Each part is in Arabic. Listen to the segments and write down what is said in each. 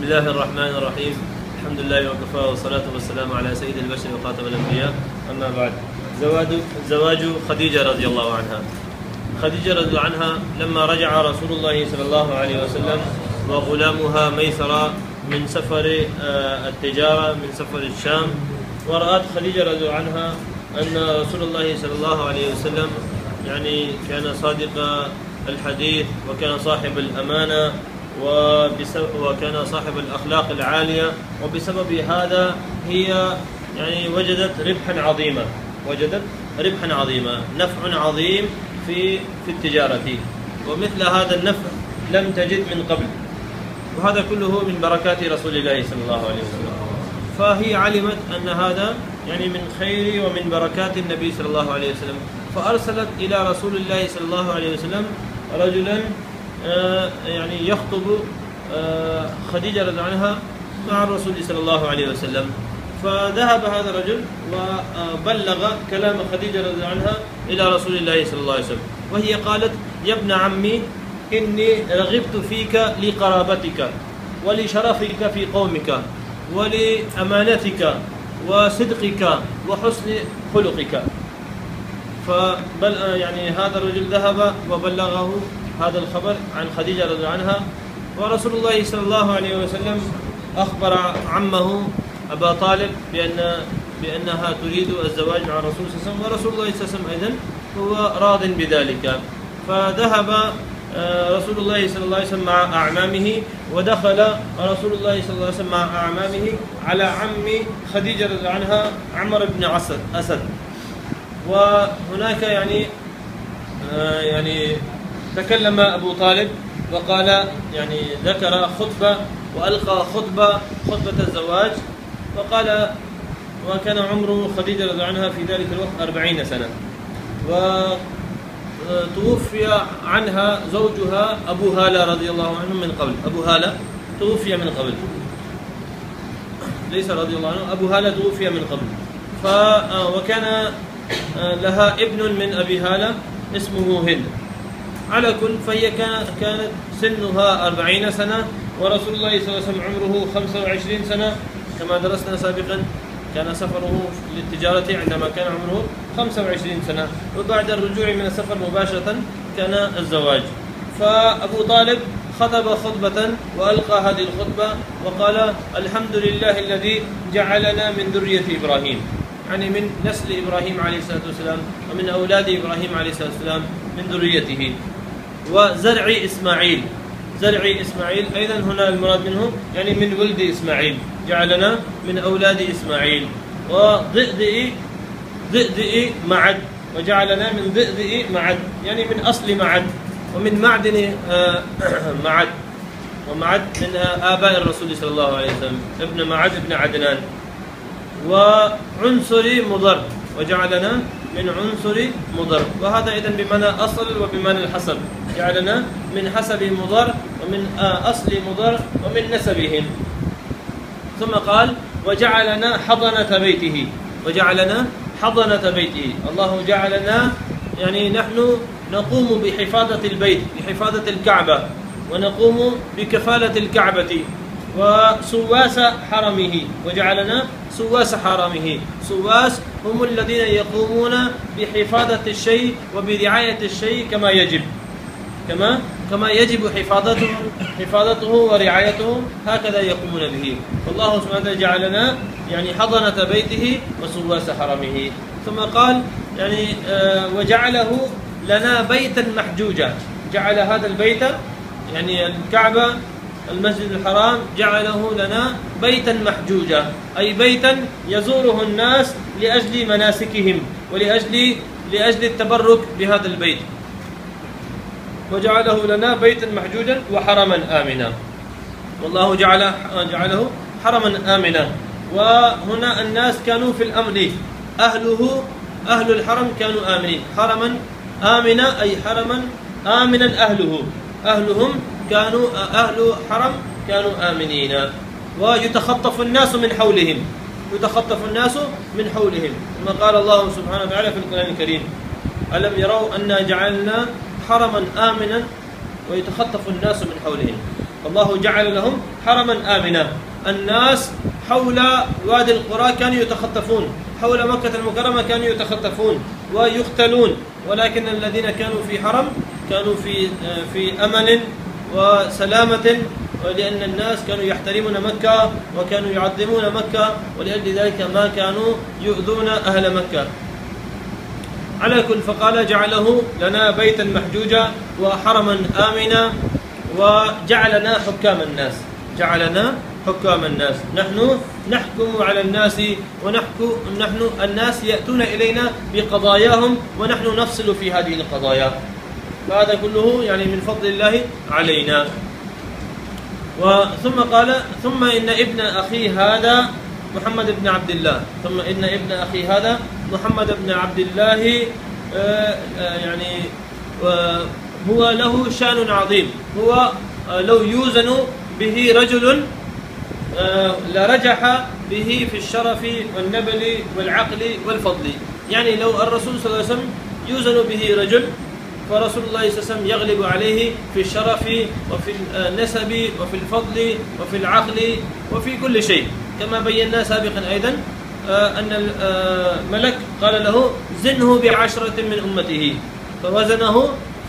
بسم الله الرحمن الرحيم الحمد لله وكفى والصلاة والسلام على سيد البشر وخاتم الأنبياء أما بعد زواج زواج خديجة رضي الله عنها خديجة رضي الله عنها لما رجع رسول الله صلى الله عليه وسلم وغلامها ميسرة من سفر التجارة من سفر الشام ورأت خديجة رضي الله عنها أن رسول الله صلى الله عليه وسلم يعني كان صادق الحديث وكان صاحب الأمانة وكان صاحب الأخلاق العالية وبسبب هذا هي يعني وجدت ربحا عظيما وجدت ربحا عظيما نفع عظيم في في التجارة. ومثل هذا النفع لم تجد من قبل. وهذا كله من بركات رسول الله صلى الله عليه وسلم. فهي علمت أن هذا يعني من خير ومن بركات النبي صلى الله عليه وسلم. فأرسلت إلى رسول الله صلى الله عليه وسلم رجلا يعني يخطب آه، خديجة رضي عنها مع الرسول صلى الله عليه وسلم. فذهب هذا الرجل وبلغ كلام خديجة رضي عنها إلى رسول الله صلى الله عليه وسلم. وهي قالت يا ابن عمي إني رغبت فيك لقرابتك ولشرفك في قومك ولأمانتك وصدقك وحسن خلقك. فبل يعني هذا الرجل ذهب وبلغه هذا الخبر عن خديجة رضي عنها ورسول الله صلى الله عليه وسلم أخبر عمه أبا طالب بأن بأنها تريد الزواج مع الرسول صلى الله عليه وسلم ورسول الله صلى الله عليه وسلم أيضا هو راض بذلك. فذهب آه، رسول الله صلى الله عليه وسلم مع أعمامه ودخل رسول الله صلى الله عليه وسلم مع أعمامه على عم خديجة رضي عنها عمر بن عسد أسد. وهناك يعني آه، يعني تكلم أبو طالب وقال يعني ذكر خطبة وألقى خطبة خطبة الزواج وقال وكان عمر خديجة رضي عنها في ذلك الوقت أربعين سنة. وتوفي عنها زوجها أبو هالة رضي الله عنه من قبل. أبو هالة توفي من قبل. ليس رضي الله عنه أبو هالة توفي من قبل. ف وكان لها ابن من أبي هالة اسمه هند. على كل فهي كانت سنها أربعين سنة ورسول الله صلى الله عليه وسلم عمره خمسة وعشرين سنة. كما درسنا سابقا كان سفره للتجارة عندما كان عمره 25 سنة. وبعد الرجوع من السفر مباشرة كان الزواج. فأبو طالب خطب خطبة وألقى هذه الخطبة وقال الحمد لله الذي جعلنا من ذرية إبراهيم. يعني من نسل إبراهيم عليه الصلاة والسلام ومن أولاد إبراهيم عليه الصلاة والسلام من ذريته. وزرع إسماعيل. زرع إسماعيل أيضا هنا المراد منه يعني من ولد إسماعيل. جعلنا من أولاد إسماعيل. وضئضئ ضئضئ معد. وجعلنا من ضئضئ معد يعني من أصل معد. ومن معدن آه، معد. ومعد من آباء الرسول صلى الله عليه وسلم. ابن معد ابن عدنان. وعنصر مضر. وجعلنا من عنصر مضر. وهذا إذا بمعنى أصل وبمعنى الحسب جعلنا من حسب مضر ومن آه، أصل مضر ومن نسبهم. ثم قال وجعلنا حضنة بيته. وجعلنا حضنة بيته. الله جعلنا يعني نحن نقوم بحفاظة البيت بحفاظة الكعبة ونقوم بكفالة الكعبة وسواس حرمه. وجعلنا سواس حرمه. سواس هم الذين يقومون بحفاظة الشيء وبرعاية الشيء كما يجب. كما كما يجب حفاظته حفاظته ورعايته هكذا يقومون به. والله سبحانه وتعالى جعلنا يعني حضنة بيته وسواس حرمه. ثم قال يعني آه وجعله لنا بيتا محجوجا. جعل هذا البيت يعني الكعبة المسجد الحرام جعله لنا بيتا محجوجا. أي بيتا يزوره الناس لأجل مناسكهم ولأجل لأجل التبرك بهذا البيت. وجعله لنا بيتا محجوجا وحرما آمنا. والله جعل جعله حرما آمنا. وهنا الناس كانوا في الأمن أهله أهل الحرم كانوا آمنين. حرما آمنا أي حرما آمنا أهله. أهلهم كانوا أهل حرم كانوا آمنين. ويتخطف الناس من حولهم. يتخطف الناس من حولهم. كما قال الله سبحانه وتعالى في القرآن الكريم. ألم يروا أنا جعلنا حرما آمنا ويتخطف الناس من حولهم. الله جعل لهم حرما آمنا. الناس حول وادي القرى كانوا يتخطفون. حول مكة المكرمة كانوا يتخطفون ويقتلون. ولكن الذين كانوا في حرم كانوا في في أمن وسلامة. ولأن الناس كانوا يحترمون مكة وكانوا يعظمون مكة. ولأجل ذلك ما كانوا يؤذون أهل مكة. على كل فقال جعله لنا بيتا محجوجا وحرما آمنا وجعلنا حكام الناس. جعلنا حكام الناس. نحن نحكم على الناس ونحكم نحن الناس يأتون إلينا بقضاياهم ونحن نفصل في هذه القضايا. فهذا كله يعني من فضل الله علينا. وثم قال ثم إن ابن أخي هذا محمد بن عبد الله. ثم إن ابن أخي هذا محمد بن عبد الله آه، آه، يعني هو له شأن عظيم. هو آه، لو يوزن به رجل لرجح به في الشرف والنبل والعقل والفضل. يعني لو الرسول صلى الله عليه وسلم يوزن به رجل فرسول الله صلى الله عليه وسلم يغلب عليه في الشرف وفي النسب وفي الفضل وفي العقل وفي كل شيء. كما بينا سابقا أيضا آه، أن الملك آه، قال له زنه بعشرة من أمته. فوزنه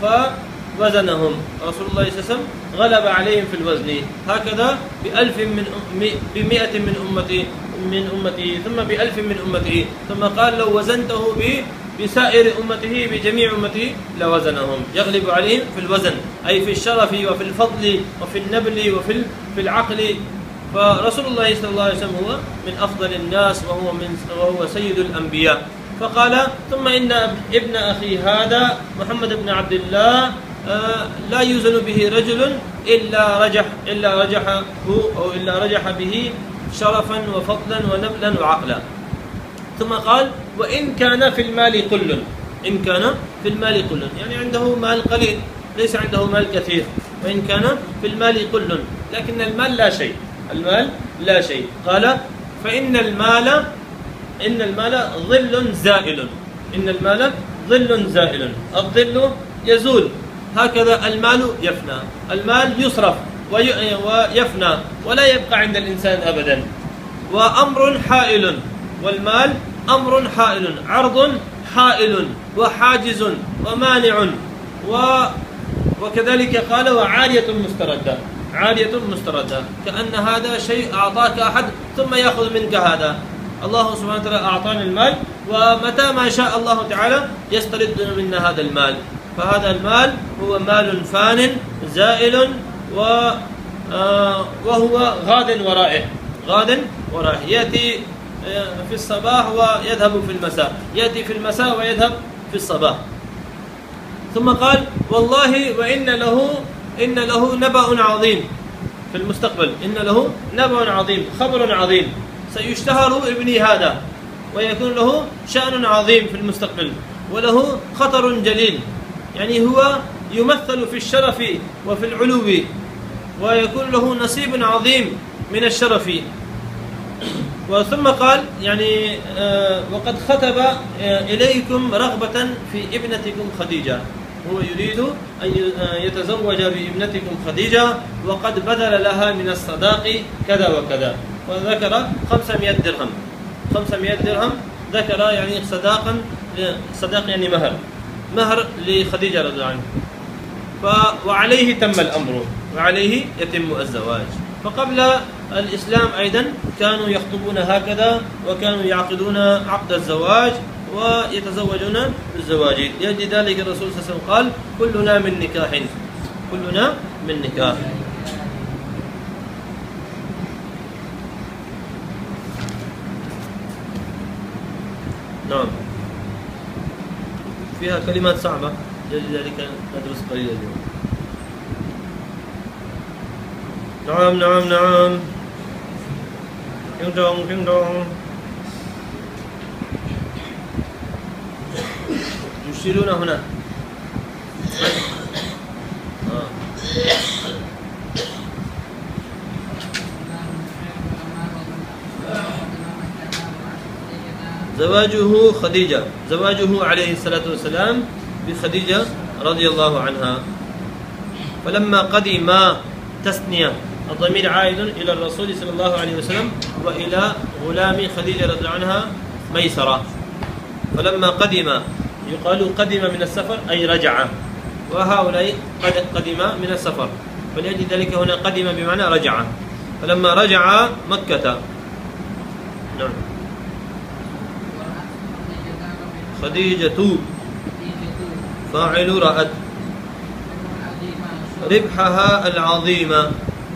فوزنهم. رسول الله صلى الله عليه وسلم غلب عليهم في الوزن. هكذا بألف من بمئة من أمتي من أمته ثم بألف من أمته ثم قال لو وزنته بسائر أمته بجميع أمته لوزنهم. يغلب عليهم في الوزن أي في الشرف وفي الفضل وفي النبل وفي في العقل. فرسول الله صلى الله عليه وسلم هو من أفضل الناس وهو من وهو سيد الأنبياء. فقال ثم إن ابن أخي هذا محمد بن عبد الله آه، لا يوزن به رجل إلا رجح إلا رجحه أو إلا رجح به شرفا وفضلا ونبلا وعقلا. ثم قال وإن كان في المال قل. إن كان في المال قل. يعني عنده مال قليل ليس عنده مال كثير. وإن كان في المال قل. لكن المال لا شيء. المال لا شيء. قال فإن المال إن المال ظل زائل. إن المال ظل زائل. الظل يزول. هكذا المال يفنى. المال يصرف ويفنى. ولا يبقى عند الإنسان أبدا. وأمر حائل. والمال أمر حائل عرض حائل وحاجز ومانع و وكذلك قال وعارية مستردة. عارية مستردة. كأن هذا شيء أعطاك أحد ثم يأخذ منك هذا. الله سبحانه وتعالى أعطاني المال ومتى ما شاء الله تعالى يسترد منا هذا المال. فهذا المال هو مال فان زائل و آه، وهو غاد ورائه. غاد ورائه. يأتي في الصباح ويذهب في المساء. يأتي في المساء ويذهب في الصباح. ثم قال والله وإن له إن له نبأ عظيم. في المستقبل إن له نبأ عظيم خبر عظيم. سيشتهر ابني هذا ويكون له شأن عظيم في المستقبل وله خطر جليل. يعني هو يمثل في الشرف وفي العلو ويكون له نصيب عظيم من الشرف. وثم قال يعني آه وقد خطب آه إليكم رغبة في ابنتكم خديجة. هو يريد أن يتزوج بابنتكم خديجة وقد بذل لها من الصداق كذا وكذا. وذكر 500 درهم. 500 درهم ذكر يعني صداقا صداق يعني مهر. مهر لخديجة رضي الله عنها. وعليه تم الأمر وعليه يتم الزواج. فقبل الإسلام أيضا كانوا يخطبون هكذا وكانوا يعقدون عقد الزواج ويتزوجون بالزواج. لأجل ذلك الرسول صلى الله عليه وسلم قال كلنا من نكاح كلنا من نكاح. نعم. فيها كلمات صعبة. لذلك ندرس قليلا اليوم. نعم نعم نعم. يشيلون هنا. زواجه خديجة زواجه عليه الصلاة والسلام بخديجة رضي الله عنها فلما قدم تثنية الضمير عائد إلى الرسول صلى الله عليه وسلم وإلى غلام خديجة رضي الله عنها ميسرة. فلما قدم يقال قدم من السفر أي رجع. وهؤلاء قد قدم من السفر. فلأجل ذلك هنا قدم بمعنى رجع. فلما رجع مكة. نعم. خديجة فاعل رأت. ربحها العظيم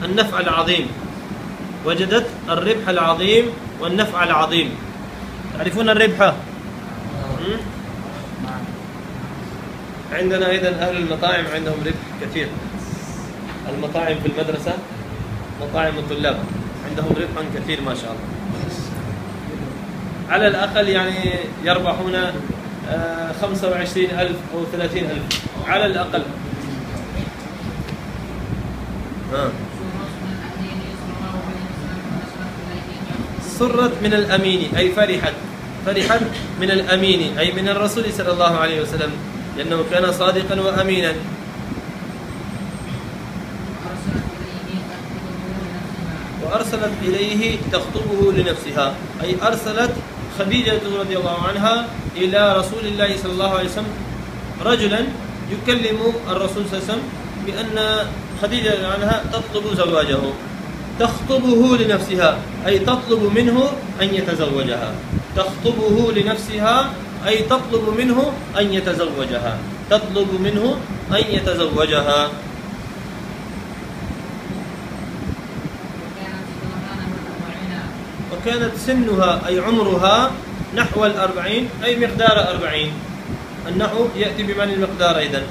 النفع العظيم. وجدت الربح العظيم والنفع العظيم. تعرفون الربح؟ عندنا أيضا أهل المطاعم عندهم ربح كثير. المطاعم في المدرسة مطاعم الطلاب عندهم ربح كثير ما شاء الله. على الأقل يعني يربحون آه، خمسة وعشرين ألف أو ثلاثين ألف. على الأقل. آه. سرت من الأمين أي فرحت فرحت من الأمين أي من الرسول صلى الله عليه وسلم لأنه كان صادقا وأمينا. وأرسلت إليه تخطبه لنفسها أي أرسلت خديجة رضي الله عنها إلى رسول الله صلى الله عليه وسلم رجلا يكلم الرسول صلى الله عليه وسلم بأن خديجة عنها تطلب زواجه. تخطبه لنفسها أي تطلب منه أن يتزوجها. تخطبه لنفسها أي تطلب منه أن يتزوجها. تطلب منه أن يتزوجها. وكانت سنها أي عمرها نحو الأربعين أي مقدار أربعين. النحو يأتي بمعنى المقدار أيضا.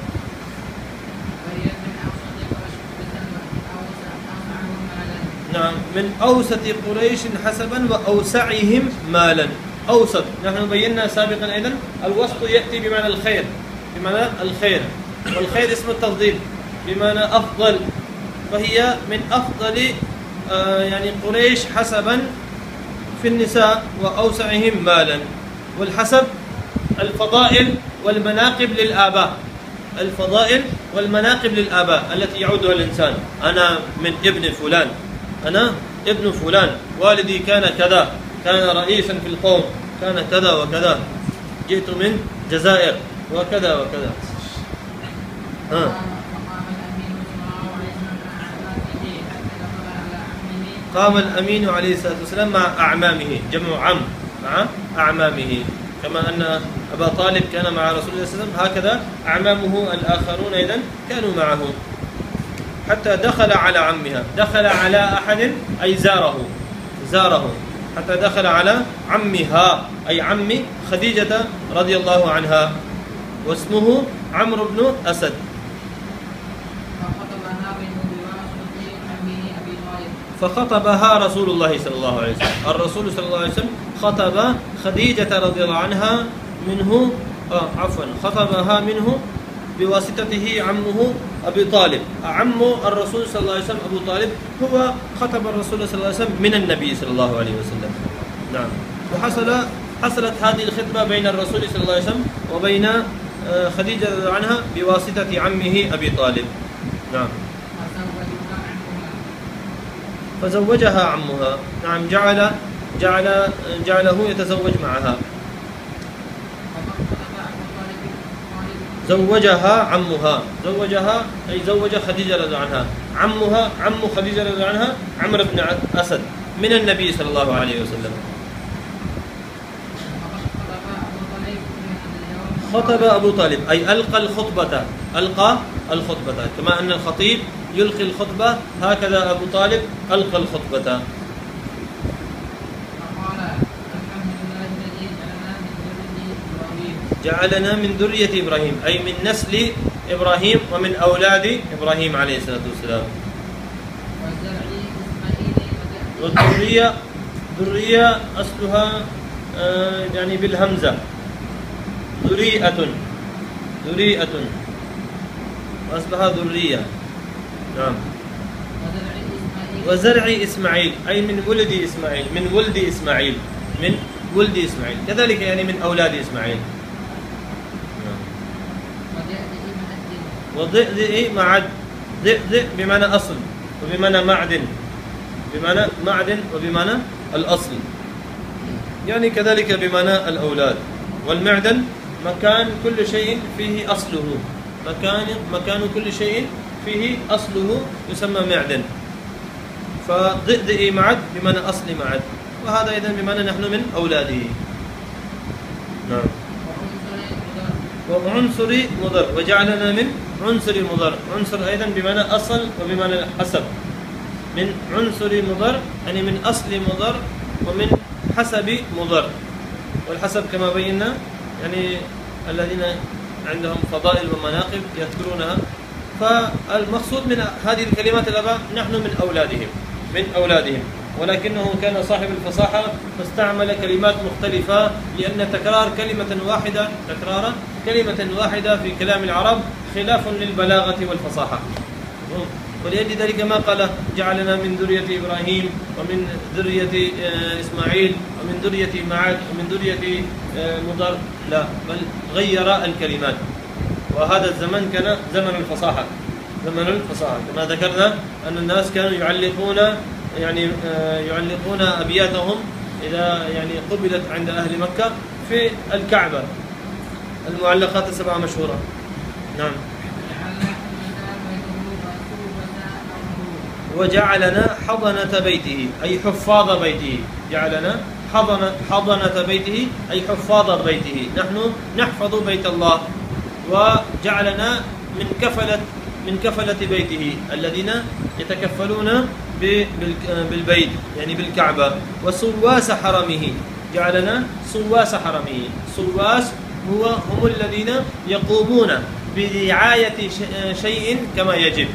نعم من أوسط قريش حسبا وأوسعهم مالا. أوسط. نحن بينا سابقا أيضا الوسط يأتي بمعنى الخير. بمعنى الخير. والخير اسم التفضيل. بمعنى أفضل. فهي من أفضل آه يعني قريش حسبا في النساء وأوسعهم مالا. والحسب الفضائل والمناقب للآباء. الفضائل والمناقب للآباء التي يعودها الإنسان. أنا من ابن فلان. أنا ابن فلان والدي كان كذا كان رئيسا في القوم كان كذا وكذا. جئت من جزائر وكذا وكذا. ها. قام الأمين عليه الصلاة والسلام مع أعمامه جمع عم مع أعمامه. كما أن أبا طالب كان مع رسول الله صلى الله عليه وسلم هكذا أعمامه الآخرون أيضا كانوا معه. حتى دخل على عمها. دخل على أحد أي زاره. زاره. حتى دخل على عمها أي عم خديجة رضي الله عنها. واسمه عمرو بن أسد. فخطبها رسول الله صلى الله عليه وسلم. الرسول صلى الله عليه وسلم خطب خديجة رضي الله عنها منه آه عفوا خطبها منه بواسطته عمه أبي طالب. عم الرسول صلى الله عليه وسلم أبو طالب هو خطب الرسول صلى الله عليه وسلم من النبي صلى الله عليه وسلم. نعم. وحصل حصلت هذه الخطبة بين الرسول صلى الله عليه وسلم وبين آه، خديجة عنها بواسطة عمه أبي طالب. نعم. فزوجها عمها. نعم جعل جعل جعله يتزوج معها. زوجها عمها. زوجها أي زوج خديجة رضي عنها. عمها عم خديجة رضي عنها عمرو بن أسد من النبي صلى الله عليه وسلم. خطب أبو طالب أي ألقى الخطبة ألقى الخطبة. كما أن الخطيب يلقي الخطبة هكذا أبو طالب ألقى الخطبة. جعلنا من ذرية إبراهيم أي من نسل إبراهيم ومن أولاد إبراهيم عليه الصلاة والسلام. والذرية ذرية أصلها آه، يعني بالهمزة. ذريئة ذريئة. أصلها ذرية. نعم. وزرع إسماعيل أي من ولد إسماعيل من ولد إسماعيل من ولد إسماعيل. كذلك يعني من أولاد إسماعيل نعم. وضئ مع ضئ بمعنى أصل وبمعنى معدن بمعنى معدن وبمعنى الأصل. يعني كذلك بمعنى الأولاد. والمعدن مكان كل شيء فيه أصله. مكان مكان كل شيء فيه أصله يسمى معدن. فضئ معد بمعنى أصل معد. وهذا إذا بمعنى نحن من أولاده. نعم. وعنصر مضر. وجعلنا من عنصر مضر. عنصر أيضا بمعنى أصل وبمعنى حسب. من عنصر مضر يعني من أصل مضر ومن حسب مضر. والحسب كما بينا يعني الذين عندهم فضائل ومناقب يذكرونها. فالمقصود من هذه الكلمات الآباء نحن من أولادهم. من أولادهم. ولكنه كان صاحب الفصاحة فاستعمل كلمات مختلفة لأن تكرار كلمة واحدة تكرار كلمة واحدة في كلام العرب خلاف للبلاغة والفصاحة. ولأجل ذلك ما قال جعلنا من ذرية إبراهيم ومن ذرية آه، إسماعيل ومن ذرية معاد ومن ذرية آه، مضر. لا بل غير الكلمات. وهذا الزمن كان زمن الفصاحة. زمن الفصاحة. كما ذكرنا أن الناس كانوا يعلقون يعني آه، يعلقون أبياتهم إذا يعني قبلت عند أهل مكة في الكعبة المعلقات السبعة مشهورة. نعم. وجعلنا حضنة بيته أي حفاظ بيته. جعلنا حضنة, حضنة بيته أي حفاظ بيته. نحن نحفظ بيت الله. وجعلنا من كفلة من كفلة بيته الذين يتكفلون بالبيت يعني بالكعبة. وصواس حرمه. جعلنا صواس حرمه. صواس هو هم الذين يقومون برعاية شيء كما يجب.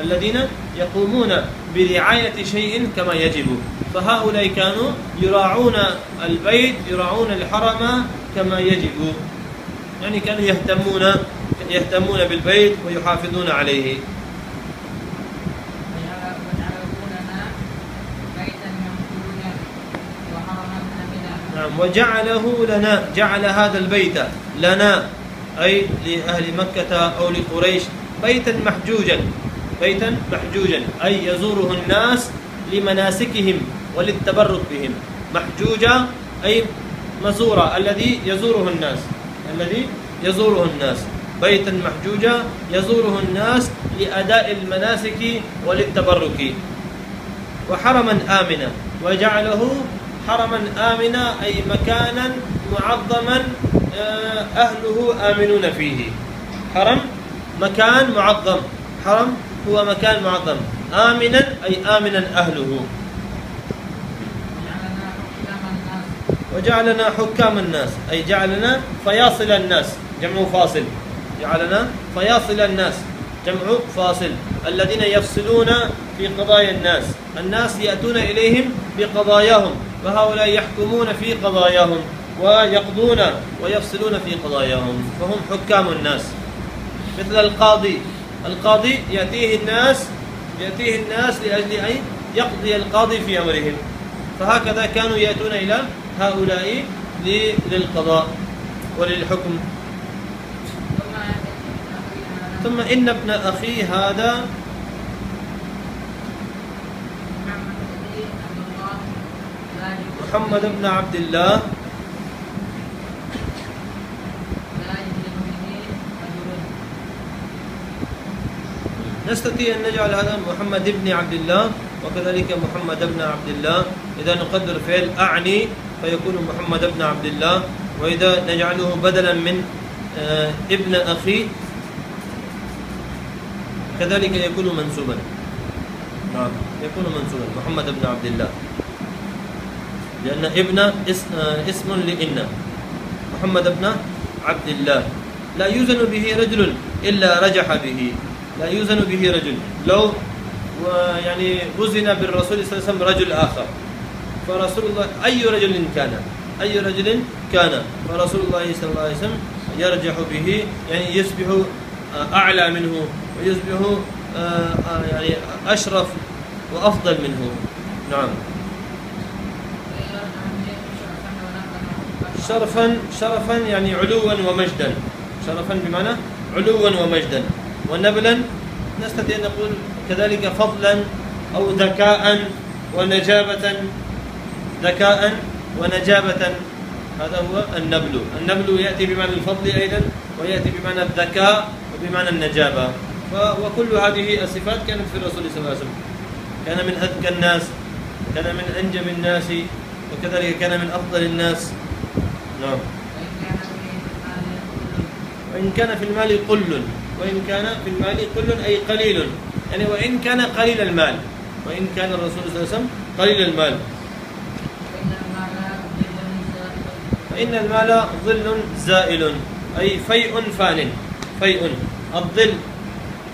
الذين يقومون برعاية شيء كما يجب. فهؤلاء كانوا يراعون البيت يراعون الحرم كما يجب. يعني كانوا يهتمون يهتمون بالبيت ويحافظون عليه. نعم. وجعله لنا جعل هذا البيت لنا. أي لأهل مكة أو لقريش بيتا محجوجا بيتا محجوجا أي يزوره الناس لمناسكهم وللتبرك بهم. محجوجة أي مزورة الذي يزوره الناس الذي يزوره الناس. بيتا محجوجا يزوره الناس لأداء المناسك وللتبرك. وحرما آمنا وجعله حرما آمنا أي مكانا معظما أهله آمنون فيه. حرم؟ مكان معظم. حرم هو مكان معظم. آمنا أي آمنا أهله. وجعلنا حكام الناس. أي جعلنا فياصل الناس. جمع فاصل. جعلنا فياصل الناس. جمع فاصل. الذين يفصلون في قضايا الناس. الناس يأتون إليهم بقضاياهم. وهؤلاء يحكمون في قضاياهم. ويقضون ويفصلون في قضاياهم فهم حكام الناس. مثل القاضي. القاضي يأتيه الناس يأتيه الناس لأجل أن يقضي القاضي في أمرهم. فهكذا كانوا يأتون إلى هؤلاء للقضاء وللحكم. ثم إن ابن أخي هذا محمد بن عبد الله نستطيع أن نجعل هذا محمد بن عبد الله وكذلك محمد بن عبد الله. إذا نقدر فعل أعني فيكون محمد بن عبد الله. وإذا نجعله بدلا من آه، ابن أخي كذلك يكون منسوبا. نعم. يكون منسوبا محمد بن عبد الله. لأن ابن آه، اسم لإن. محمد بن عبد الله. لا يوزن به رجل إلا رجح به. لا يوزن به رجل. لو يعني وزن بالرسول صلى الله عليه وسلم رجل آخر. فرسول الله أي رجل كان؟ أي رجل كان؟ فرسول الله صلى الله عليه وسلم يرجح به يعني يصبح أعلى منه ويصبح آه، آه، يعني أشرف وأفضل منه. نعم. شرفا شرفا يعني علوا ومجدا. شرفا بمعنى علوا ومجدا. ونبلا نستطيع أن نقول كذلك فضلا أو ذكاء ونجابة ذكاء ونجابة. هذا هو النبل. النبل يأتي بمعنى الفضل أيضا ويأتي بمعنى الذكاء وبمعنى النجابة. وكل هذه الصفات كانت في الرسول صلى الله عليه وسلم. كان من أذكى الناس كان من أنجب الناس وكذلك كان من أفضل الناس. نعم. وإن كان في المال قل. وإن كان في المال قل أي قليل. يعني وإن كان قليل المال. وإن كان الرسول صلى الله عليه وسلم قليل المال. فإن المال ظل زائل أي فيء فان. فيء. الظل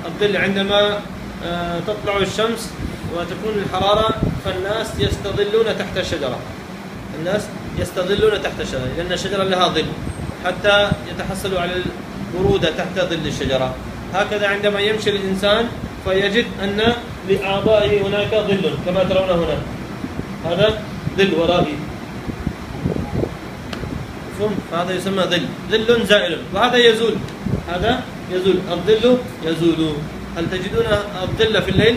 الظل عندما آه، تطلع الشمس وتكون الحرارة فالناس يستظلون تحت الشجرة. الناس يستظلون تحت الشجرة لأن الشجرة لها ظل. حتى يتحصلوا على البرودة تحت ظل الشجرة. هكذا عندما يمشي الإنسان فيجد أن لأعضائه هناك ظل كما ترون هنا. هذا ظل ورائي. فهذا يسمى ظل. ظل زائل. وهذا يزول. هذا يزول. الظل يزول. هل تجدون الظل في الليل؟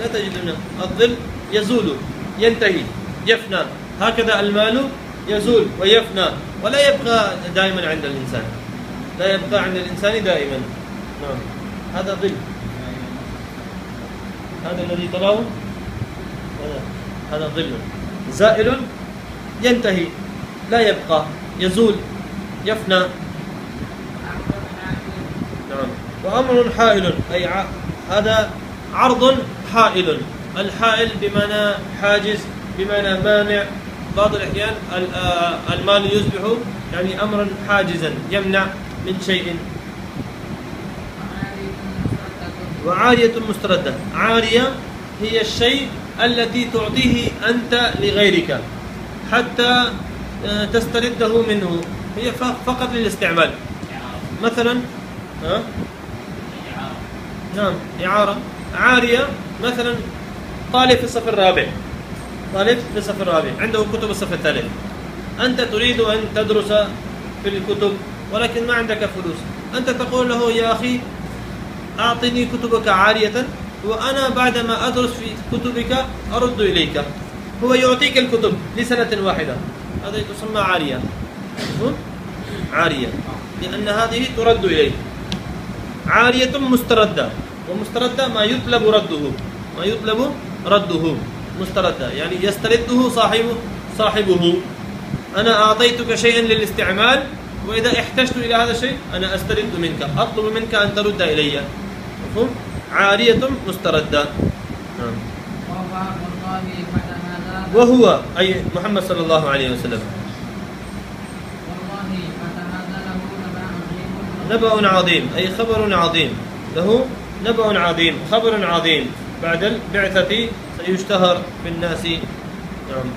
لا تجدون. الظل يزول. ينتهي. يفنى. هكذا المال يزول ويفنى. ولا يبقى دائما عند الإنسان. لا يبقى عند الإنسان دائما. نعم. هذا ظل. هذا الذي تراه هذا. هذا ظل. زائل ينتهي. لا يبقى. يزول. يفنى. نعم. وأمر حائل. أي ع... هذا عرض حائل. الحائل بمعنى حاجز بمعنى مانع. بعض الأحيان آه، المال يصبح يعني أمرا حاجزا. يمنع. من شيء. وعارية مستردة. عارية هي الشيء التي تعطيه أنت لغيرك حتى آه، تسترده منه. هي فقط للاستعمال. مثلا ها؟ نعم إعارة. عارية مثلا طالب في الصف الرابع. طالب في الصف الرابع عنده كتب الصف الثالث. أنت تريد أن تدرس في الكتب ولكن ما عندك فلوس. أنت تقول له يا أخي أعطني كتبك عارية وأنا بعدما أدرس في كتبك أرد إليك. هو يعطيك الكتب لسنة واحدة. هذه تسمى عارية. عارية. لأن هذه ترد إليه عارية مستردة. ومستردة ما يطلب رده. ما يطلب رده. مستردة. يعني يسترده صاحبه صاحبه. أنا أعطيتك شيئا للاستعمال وإذا احتجت إلى هذا الشيء أنا أسترد منك أطلب منك أن ترد إلي. مفهوم؟ عارية مستردة. نعم. وهو أي محمد صلى الله عليه وسلم. نبأ عظيم أي خبر عظيم. له نبأ عظيم خبر عظيم. بعد البعثة سيشتهر في الناس نعم.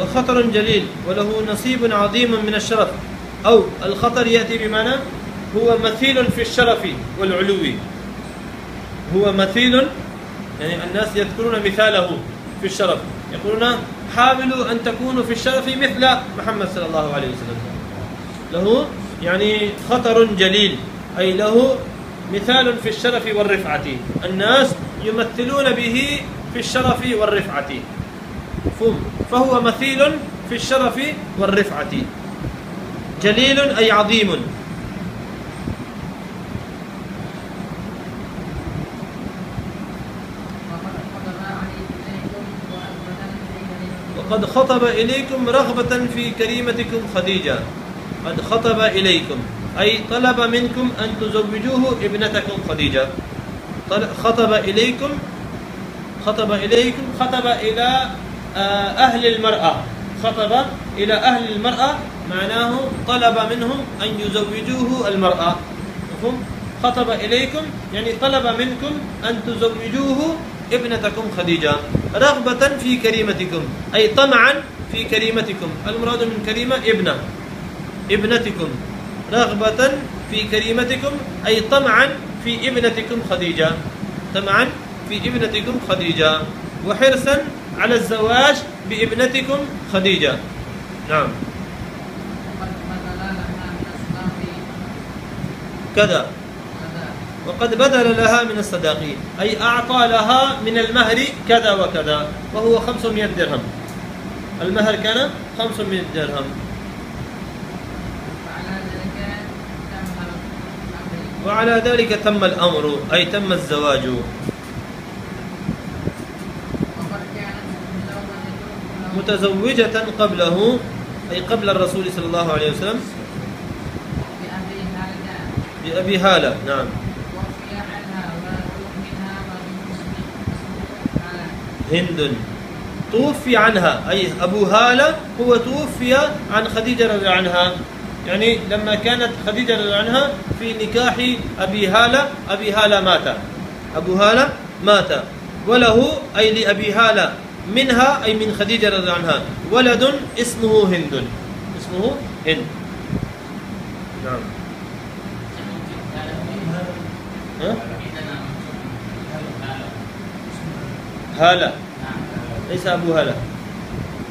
وخطر جليل وله نصيب عظيم من الشرف. أو الخطر يأتي بمعنى هو مثيل في الشرف والعلو. هو مثيل يعني الناس يذكرون مثاله في الشرف. يقولون حاولوا أن تكونوا في الشرف مثل محمد صلى الله عليه وسلم. له يعني خطر جليل أي له مثال في الشرف والرفعة. الناس يمثلون به في الشرف والرفعة. فهو مثيل في الشرف والرفعة. جليل أي عظيم. وقد خطب إليكم رغبة في كريمتكم خديجة. قد خطب إليكم. أي طلب منكم أن تزوجوه ابنتكم خديجة. خطب إليكم. خطب إليكم. خطب إلى آه، أهل المرأة. خطب إلى أهل المرأة. معناه طلب منهم أن يزوجوه المرأة. مفهوم؟ خطب إليكم يعني طلب منكم أن تزوجوه ابنتكم خديجة. رغبة في كريمتكم أي طمعا في كريمتكم. المراد من كريمة ابنة ابنتكم. رغبة في كريمتكم أي طمعا في ابنتكم خديجة. طمعا في ابنتكم خديجة. وحرصا على الزواج بابنتكم خديجة. نعم. كذا وقد بذل لها من الصداق أي أعطى لها من المهر كذا وكذا. وهو 500 درهم. المهر كان 500 درهم. وعلى ذلك تم الأمر. أي تم الزواج. متزوجة قبله. أي قبل الرسول صلى الله عليه وسلم. بأبي هالة. نعم. هند. توفي عنها. أي أبو هالة هو توفي عن خديجة رضي عنها. يعني لما كانت خديجة رضي عنها في نكاح أبي هالة أبي هالة مات. أبو هالة مات. وله أي لأبي هالة منها أي من خديجة رضي عنها. ولد اسمه هند. اسمه هند. نعم. هالة. ليس أبو هالة.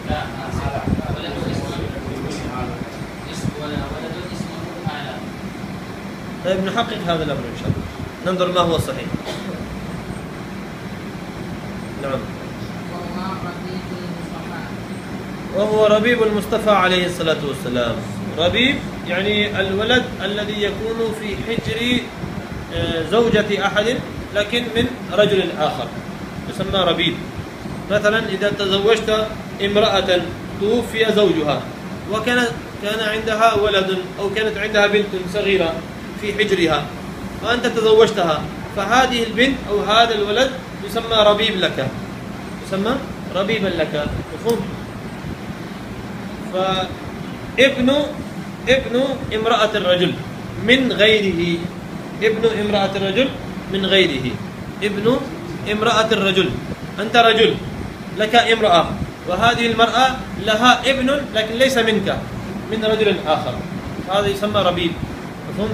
لا ولد ولا ولد اسمه طيب نحقق هذا الأمر إن شاء الله. ننظر ما هو الصحيح نعم. وهو ربيب المصطفى عليه الصلاة والسلام. ربيب يعني الولد الذي يكون في حجر زوجة أحد لكن من رجل آخر. يسمى ربيب مثلا إذا تزوجت امرأة توفي زوجها وكان كان عندها ولد أو كانت عندها بنت صغيرة في حجرها وأنت تزوجتها فهذه البنت أو هذا الولد يسمى ربيب لك. يسمى ربيبا لك. مفهوم؟ فابن ابن امرأة الرجل من غيره. ابن امرأة الرجل من غيره. ابن امرأة الرجل. أنت رجل لك امرأة وهذه المرأة لها ابن لكن ليس منك من رجل آخر. هذا يسمى ربيب مفهوم؟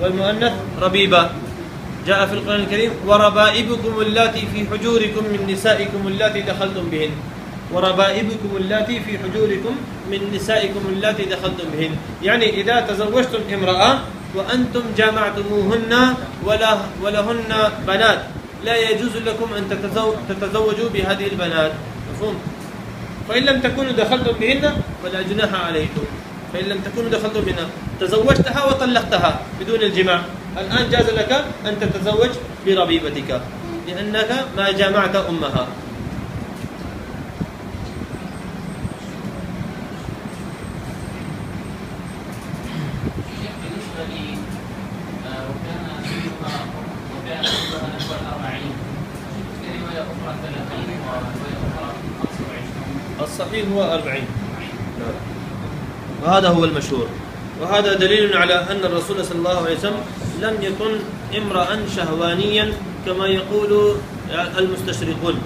والمؤنث ربيبة. جاء في القرآن الكريم وربائبكم اللاتي في حجوركم من نسائكم اللاتي دخلتم بهن. وربائبكم اللاتي في حجوركم من نسائكم اللاتي دخلتم بهن. يعني إذا تزوجتم امرأة وأنتم جامعتموهن ولهن بنات. لا يجوز لكم أن تتزوجوا بهذه البنات. مفهوم؟ فإن لم تكونوا دخلتم بهن فلا جناح عليكم. فإن لم تكونوا دخلتم بهن تزوجتها وطلقتها بدون الجماع. الآن جاز لك أن تتزوج بربيبتك لأنك ما جامعت أمها الصحيح هو أربعين وهذا هو المشهور. وهذا دليل على أن الرسول صلى الله عليه وسلم لم يكن امرأ شهوانيا كما يقول المستشرقون.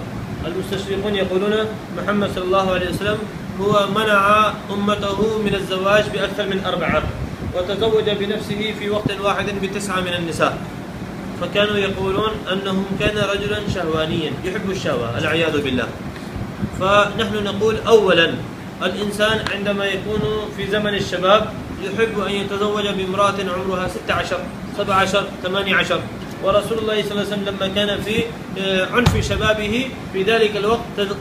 المستشرقون يقولون محمد صلى الله عليه وسلم هو منع أمته من الزواج بأكثر من أربعة وتزوج بنفسه في وقت واحد بتسعة من النساء. فكانوا يقولون أنه كان رجلا شهوانيا يحب الشهوة العياذ بالله. فنحن نقول أولا الإنسان عندما يكون في زمن الشباب يحب أن يتزوج بامرأة عمرها 16 17 18 ورسول الله صلى الله عليه وسلم لما كان في آه، عنف شبابه في ذلك الوقت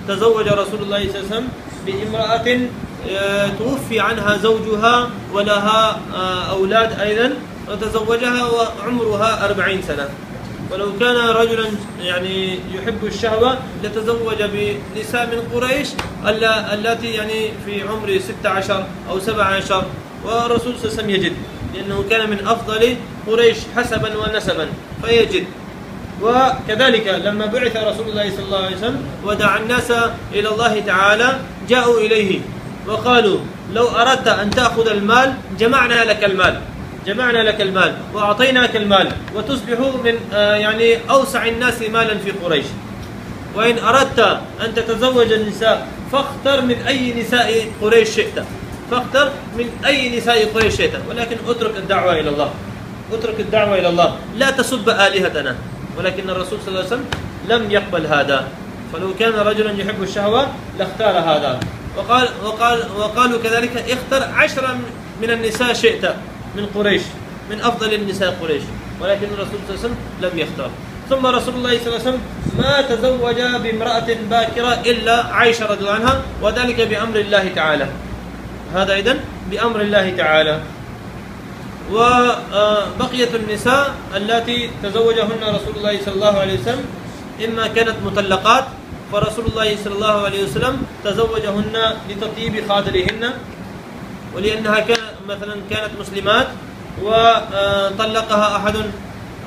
تزوج رسول الله صلى الله عليه وسلم بامرأة آه، توفي عنها زوجها ولها آه، أولاد أيضا وتزوجها وعمرها أربعين سنة. ولو كان رجلا يعني يحب الشهوة لتزوج بنساء من قريش التي يعني في عمر 16 أو 17 والرسول صلى الله عليه وسلم يجد لأنه كان من أفضل قريش حسبا ونسبا فيجد. وكذلك لما بعث رسول الله صلى الله عليه وسلم ودعا الناس إلى الله تعالى جاءوا إليه وقالوا لو أردت أن تأخذ المال جمعنا لك المال. جمعنا لك المال وأعطيناك المال وتصبح من آه، يعني أوسع الناس مالا في قريش. وإن أردت أن تتزوج النساء فاختر من أي نساء قريش شئت. فاختر من أي نساء قريش شئت. ولكن اترك الدعوة إلى الله. اترك الدعوة إلى الله. لا تسب آلهتنا. ولكن الرسول صلى الله عليه وسلم لم يقبل هذا. فلو كان رجلا يحب الشهوة لاختار هذا. وقال وقال وقالوا كذلك اختر عشرا من النساء شئت. من قريش من أفضل النساء قريش ولكن الرسول صلى الله عليه وسلم لم يختار. ثم رسول الله صلى الله عليه وسلم ما تزوج بامرأة باكرة إلا عائشة رضي الله عنها وذلك بأمر الله تعالى. هذا إذن بأمر الله تعالى. وبقية النساء التي تزوجهن رسول الله صلى الله عليه وسلم إما كانت مطلقات فرسول الله صلى الله عليه وسلم تزوجهن لتطيب خاطرهن ولأنها كان مثلا كانت مسلمات وطلقها أحد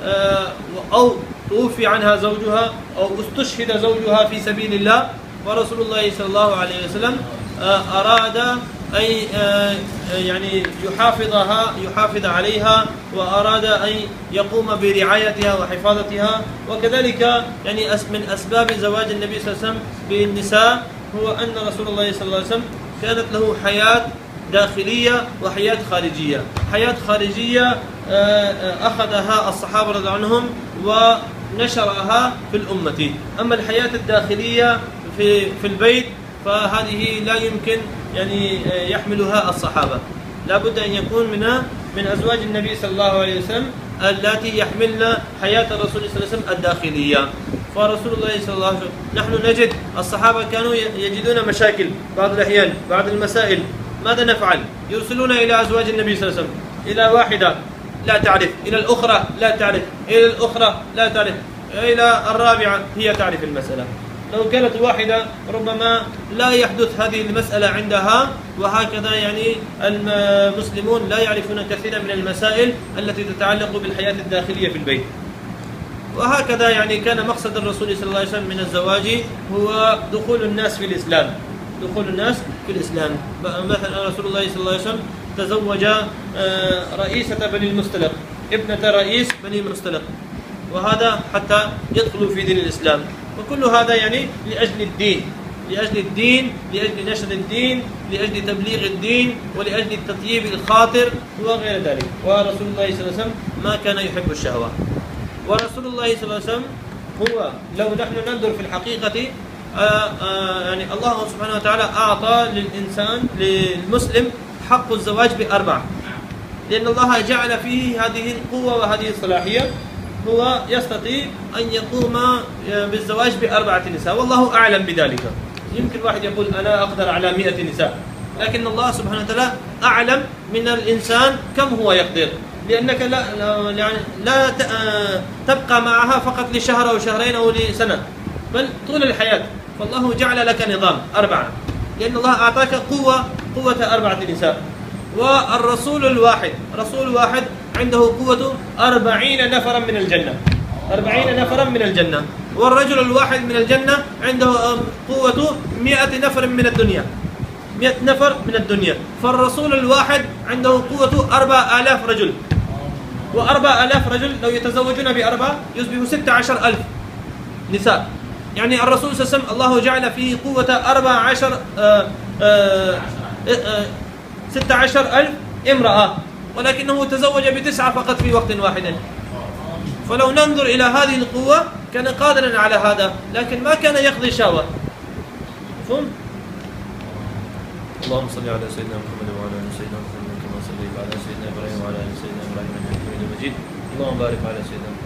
آه، أو توفي عنها زوجها أو استشهد زوجها في سبيل الله. فرسول الله صلى الله عليه وسلم آه، أراد أن آه، يعني يحافظها يحافظ عليها وأراد أن يقوم برعايتها وحفاظتها. وكذلك يعني من أسباب زواج النبي صلى الله عليه وسلم بالنساء هو أن رسول الله صلى الله عليه وسلم كانت له حياة داخلية وحياة خارجية. حياة خارجية آه، آه، أخذها الصحابة رضي عنهم ونشرها في الأمة. أما الحياة الداخلية في, في البيت فهذه لا يمكن يعني آه، يحملها الصحابة. لا بد أن يكون من من أزواج النبي صلى الله عليه وسلم التي يحملن حياة الرسول صلى الله عليه وسلم الداخلية. فرسول الله صلى الله عليه وسلم نحن نجد الصحابة كانوا يجدون مشاكل بعض الأحيان بعض المسائل. ماذا نفعل؟ يرسلون إلى أزواج النبي صلى الله عليه وسلم. إلى واحدة لا تعرف. إلى الأخرى لا تعرف. إلى الأخرى لا تعرف. إلى الرابعة هي تعرف المسألة. لو كانت واحدة ربما لا يحدث هذه المسألة عندها وهكذا يعني المسلمون لا يعرفون كثيرا من المسائل التي تتعلق بالحياة الداخلية في البيت. وهكذا يعني كان مقصد الرسول صلى الله عليه وسلم من الزواج هو دخول الناس في الإسلام. دخول الناس في الإسلام. مثلا رسول الله صلى الله عليه وسلم تزوج آه، رئيسة بني المستلق ابنة رئيس بني المستلق وهذا حتى يدخلوا في دين الإسلام. وكل هذا يعني لأجل الدين. لأجل الدين لأجل نشر الدين لأجل تبليغ الدين ولأجل تطييب الخاطر وغير ذلك. ورسول الله صلى الله عليه وسلم ما كان يحب الشهوة. ورسول الله صلى الله عليه وسلم هو لو نحن ننظر في الحقيقة يعني الله سبحانه وتعالى أعطى للإنسان للمسلم حق الزواج بأربعة. لأن الله جعل فيه هذه القوة وهذه الصلاحية. هو يستطيع أن يقوم بالزواج بأربعة نساء. والله أعلم بذلك. يمكن واحد يقول أنا أقدر على مئة نساء. لكن الله سبحانه وتعالى أعلم من الإنسان كم هو يقدر. لأنك لا لا- يعني لا آه، تبقى معها فقط لشهر أو شهرين أو لسنة. بل طول الحياة. فالله جعل لك نظام أربعة. لأن الله أعطاك قوة قوة أربعة نساء والرسول الواحد رسول واحد عنده قوة أربعين نفرا من الجنة. أربعين نفرا من الجنة. والرجل الواحد من الجنة عنده قوة مئة نفر من الدنيا. مئة نفر من الدنيا. فالرسول الواحد عنده قوة أربع آلاف رجل. وأربع آلاف رجل لو يتزوجون بأربعة يصبح ستة عشر ألف نساء. يعني الرسول صلى الله عليه وسلم الله جعل فيه قوة أربع عشر آه، آه، آه، ستة عشر ألف امرأة. ولكنه تزوج بتسعة فقط في وقت واحد. فلو ننظر إلى هذه القوة كان قادرا على هذا لكن ما كان يقضي شهوة مفهوم؟ اللهم صل على سيدنا محمد وعلى آل سيدنا محمد كما صليت على سيدنا إبراهيم وعلى آل سيدنا إبراهيم إنك حميد مجيد. اللهم بارك على سيدنا محمد